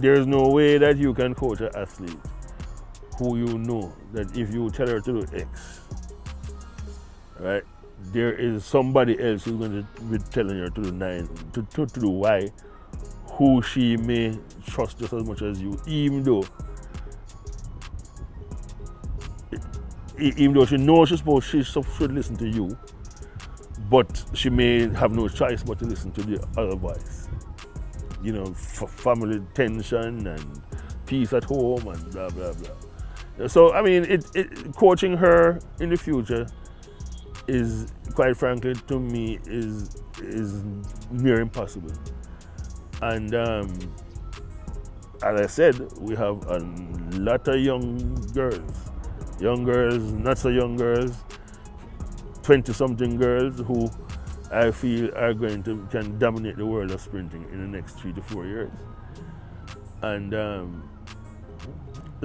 there's no way that you can coach an athlete who you know that if you tell her to do X, right, there is somebody else who's going to be telling her to do nine, to, to, to do Y, who she may trust just as much as you, even though even though she knows she's supposed she should listen to you, but she may have no choice but to listen to the other voice. You know, family tension and peace at home and blah blah blah. So I mean, it, it, coaching her in the future is quite frankly to me is is near impossible. And um, as I said, we have a lot of young girls young girls, not so young girls, 20 something girls who I feel are going to can dominate the world of sprinting in the next three to four years. And um,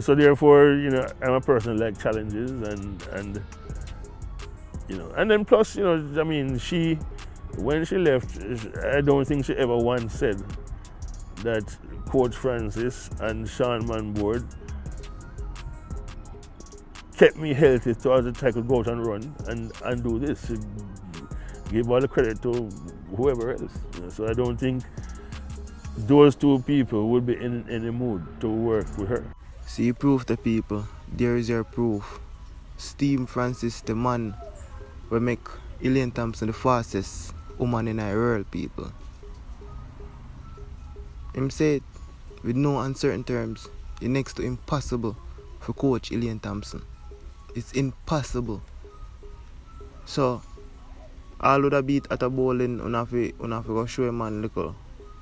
so therefore, you know, I'm a person like challenges and and you know, and then plus, you know, I mean, she when she left, I don't think she ever once said that Coach Francis and Sean Manboard kept me healthy so that I could go out and run and, and do this. Give all the credit to whoever else. So I don't think those two people would be in any mood to work with her. See, you prove the people. There is your proof. Steve Francis, the man, will make Elaine Thompson the fastest woman in our world, people. Him said, with no uncertain terms, it's next to impossible for coach Elaine Thompson. It's impossible. So, all would have beat at a bowling, you have to, have to go show a man little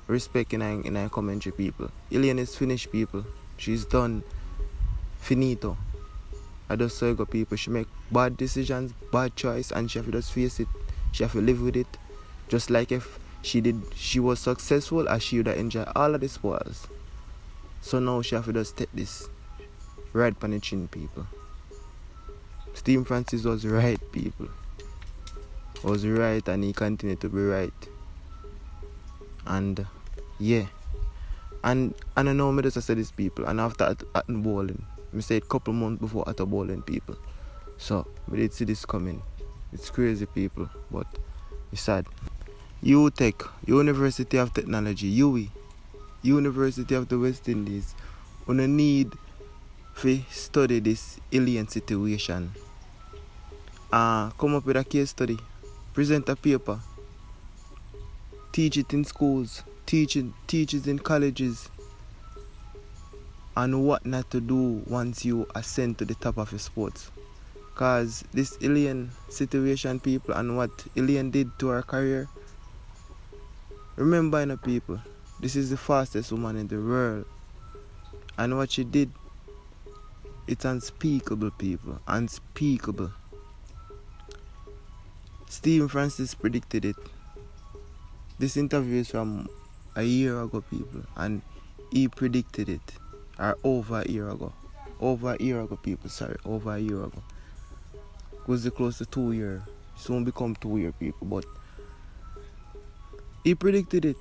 respect in a, in a commentary people. Elaine is finished people. She's done. Finito. I just saw go people. She make bad decisions, bad choice, and she have to just face it. She have to live with it. Just like if she did, she was successful, as she would have enjoyed all of the spoils. So now she have to just take this right on the chin, people. Steve Francis was right, people. Was right, and he continued to be right. And yeah, and and I know me just said this people, and after at, at bowling, me said a couple months before at bowling people. So we did see this coming. It's crazy, people, but it's sad. UTech, University of Technology, UWI, University of the West Indies, on a need to study this Elaine situation. Uh, come up with a case study, present a paper, teach it in schools, teach it, teach it in colleges, and what not to do once you ascend to the top of your sports. Because this Elaine situation, people, and what Elaine did to our career. Remember, you know, people, this is the fastest woman in the world. And what she did it's unspeakable, people. Unspeakable. Stephen Francis predicted it. This interview is from a year ago, people, and he predicted it. Or over a year ago. Over a year ago, people. Sorry, over a year ago. It was close to two years. Soon become two year, people. But he predicted it.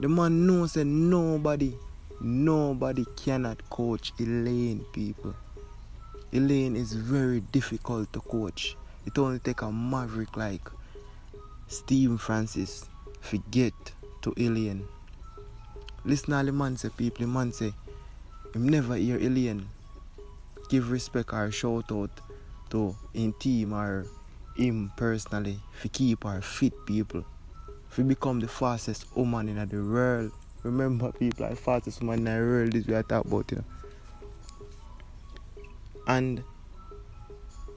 The man knows that nobody Nobody cannot coach Elaine, people. Elaine is very difficult to coach. It only take a maverick like Steve Francis forget to Elaine. Listen all the man say people, the man say him never hear Elaine. give respect or shout out to in team or him personally to keep our fit people. To become the fastest woman in the world remember people like fastest woman in the world is we are talking about, you know. And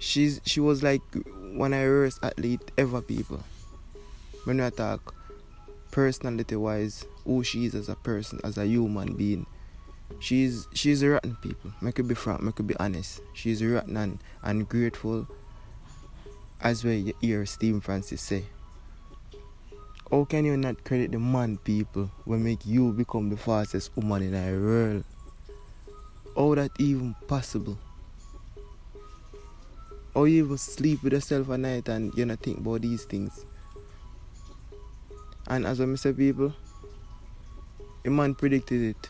she's she was like one of the worst athlete ever people. When we talk personality wise, who she is as a person, as a human being. She's she's a rotten people. I could be frank, I could be honest. She's rotten and ungrateful as you hear Steve Francis say. How can you not credit the man people when make you become the fastest woman in the world? How that even possible? Or you will sleep with yourself at night and you not think about these things. And as I say people, a man predicted it.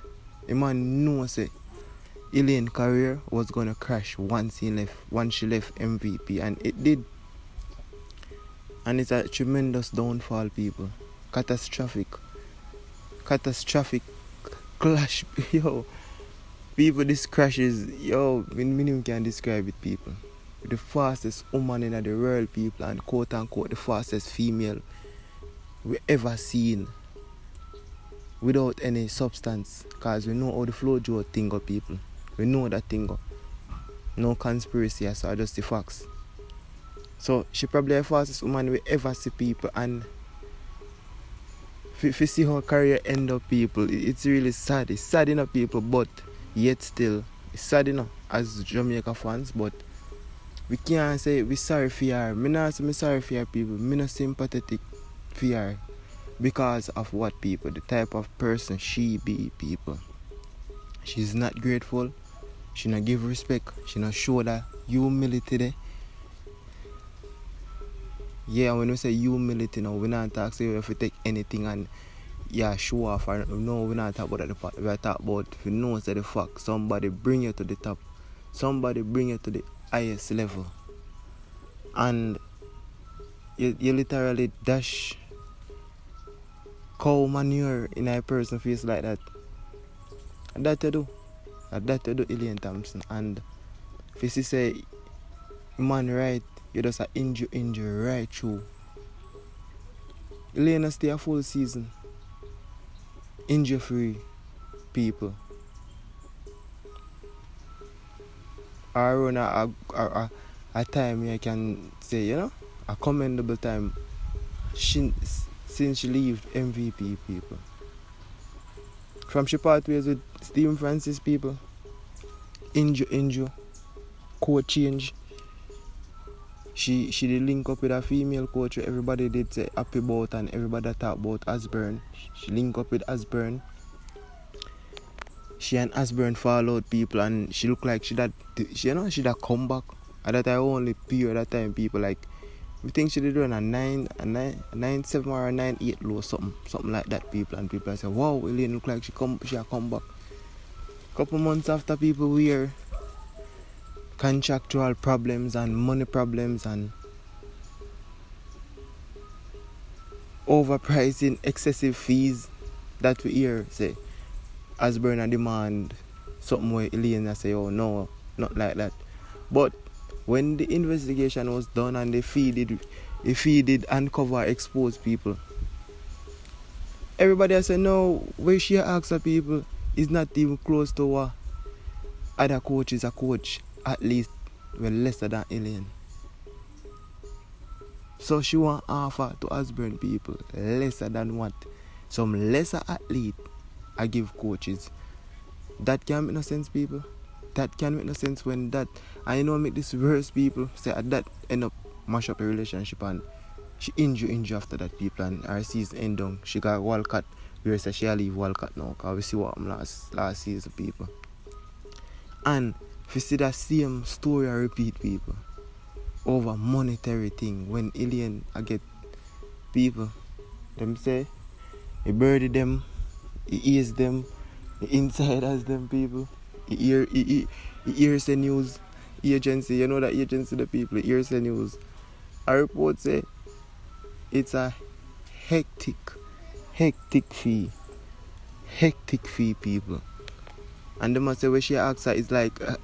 A man know say Elaine career was gonna crash once he left once she left MVP and it did. And it's a tremendous downfall people. Catastrophic. Catastrophic clash yo. People this crashes yo minimum can describe it people. The fastest woman in the world people and quote unquote the fastest female we ever seen without any substance because we know how the Flo-Jo thing go people. We know that thing. No conspiracy so I just the facts. So she probably the fastest woman we ever see people and if you see her career end up people, it's really sad. It's sad enough people but yet still it's sad enough as Jamaica fans but we can't say we sorry for her. Me not say me sorry for her people. Me not sympathetic for her because of what people, the type of person she be people. She's not grateful. She not give respect. She not show that humility there. Yeah, when we say humility now, we not talk say if we take anything and yeah, show off or no, we not talk about that part. We talk about if you know say the fact, somebody bring you to the top. Somebody bring you to the highest level. And you, you literally dash cow manure in a person face like that. And that you do. And that you do Elaine Thompson. And if you say man right, you just a injure injure right through. Elaine stay a full season. Injury free people. I run a, a, a, a time I can say, you know, a commendable time she, since she left MVP people. From she part ways with Stephen Francis people, injure injure, coach change. She she did link up with a female coach everybody did say happy about and everybody talk about Osborne. She link up with Osborne she and fall out people and she look like she that she you know she that come back. At that time only period that time people like we think she did run a nine a nine a nine seven or a nine eight low something something like that people and people say wow Elaine look like she come she a come back. Couple months after people wear contractual problems and money problems and overpricing excessive fees that we hear say Osborne a demand something where I say, oh no, not like that. But when the investigation was done and they feeded they did uncover expose people. Everybody I say no, where she asks the people is not even close to what other coaches a coach at least well lesser than Elaine. So she want offer to Osborne people lesser than what? Some lesser athlete I give coaches. That can make no sense, people. That can make no sense when that I know make this worse people say that end up mash up a relationship and she injure injure after that people and our season end down. She got Walcott where say she leave Walcott now because we see what happened last last season people. And if you see that same story I repeat people over monetary thing when Elaine I get people them say he buried them he hears them, inside insiders them people. He hear he, he, he hears the news agency, you know that agency the people, he hears the news. A report say it's a hectic, hectic fee. Hectic fee people. And they must say where she asks her is like a,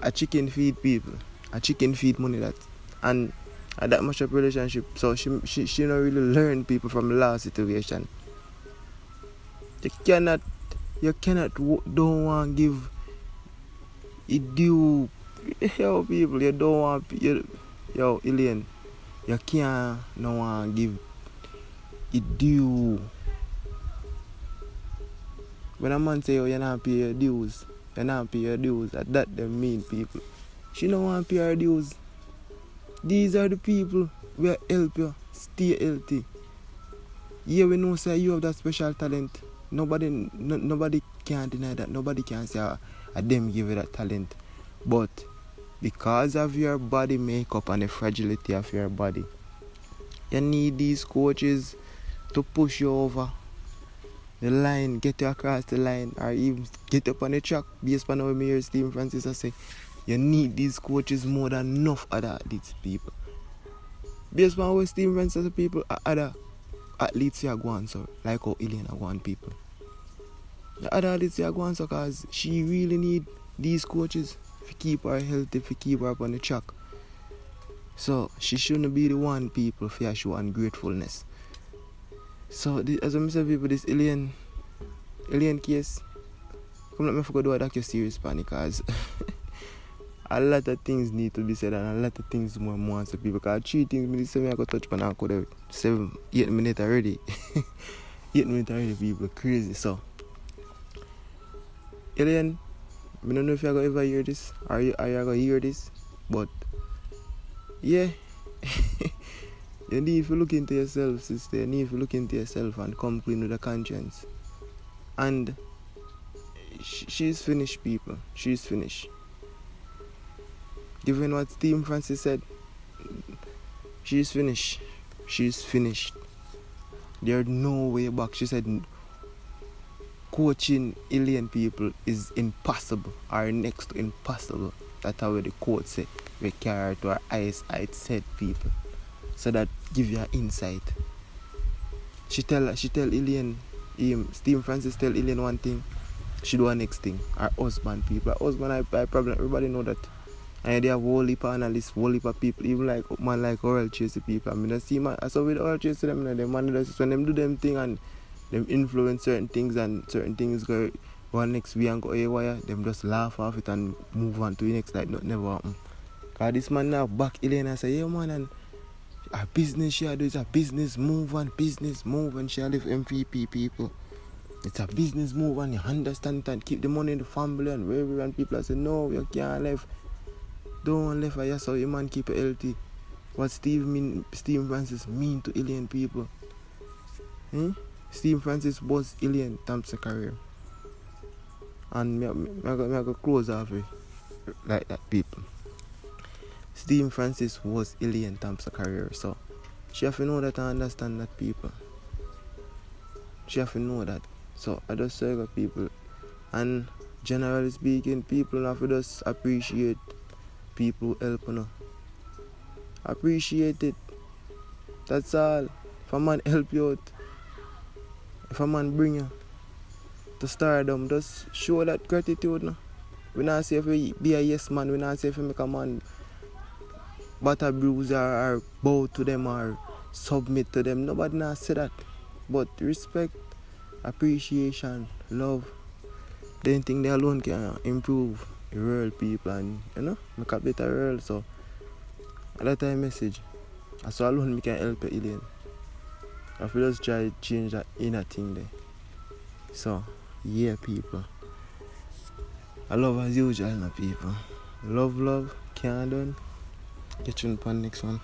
a chicken feed people. A chicken feed money that and that much of relationship. So she she she not really learn people from last situation. You cannot, you cannot, don't want give it due. Yo, people, you don't want, you, yo, Elaine, you can't no want give it due. When a man say, oh, you not pay your dues, you not pay your dues, that, that them mean people. She don't want pay her dues. These are the people will help you stay healthy. Yeah, we know say you have that special talent. Nobody, no, nobody can deny that. Nobody can say, ah, I didn't give you that talent. But because of your body makeup and the fragility of your body, you need these coaches to push you over. the line, get you across the line, or even get up on the track based on how hear Steve Francis I say, you need these coaches more than enough other athletes people. Based on what Steve Francis people other athletes here go on so like how Elena go on people. The other athletes here go on so cause she really need these coaches to keep her healthy, to keep her up on the track. So she shouldn't be the one people for show ungratefulness. So as I said people this Elaine Elaine case come let me forget what that serious panic cause a lot of things need to be said and a lot of things more more to people because three things me say me I go touch on I could have seven eight minutes already. eight minutes already people crazy so Elaine I don't know if you're gonna ever hear this. Or you are you gonna hear this? But yeah. You need to look into yourself sister. You need to look into yourself and come clean with a conscience. And she's finished people. She's finished. Given what Steve Francis said. She's finished. She's finished. There's no way back. She said coaching Elaine people is impossible. Or next to impossible. That's how the quote said we carry to our eyesight said people. So that give you an insight. She tell she tell Elaine him Steve Francis tell Elaine one thing she do a next thing. Our husband people. Our husband I, I problem. Everybody know that. And they have whole heap of analysts, whole heap of people, even like man like Oral Tracey people. I mean I see man I saw with Oral Tracey them and them man when them do them thing and them influence certain things and certain things go one next week and go wire, them just laugh off it and move on to the next like not never happen. Cause this man now back and say, yeah man and a business she do is a business move and business move and she live MVP people. It's a business move and you understand and keep the money in the family and wherever and people I say no you can't live don't left for so you man keep it healthy. What Steve mean Steve Francis mean to Elaine people. Hmm? Steve Francis was Elaine Thompson career. And me, me, me, me, me go close off like that people. Steve Francis was Elaine Thompson career. So she have to know that and understand that people. She have to know that. So I just say to people and generally speaking people have to just appreciate people helping her. Appreciate it. That's all. If a man help you out, if a man bring you to stardom, just show that gratitude. No? We not say if we be a yes man, we not say if we make a man butter bruise or, bow to them or submit to them. Nobody not say that. But respect, appreciation, love, then think they alone can improve rural people and you know make a better world so a lot of message saw alone me can help Elaine I feel just try to change that inner thing there. So yeah people. I love as usual no people. Love love can't done. Get you on the next one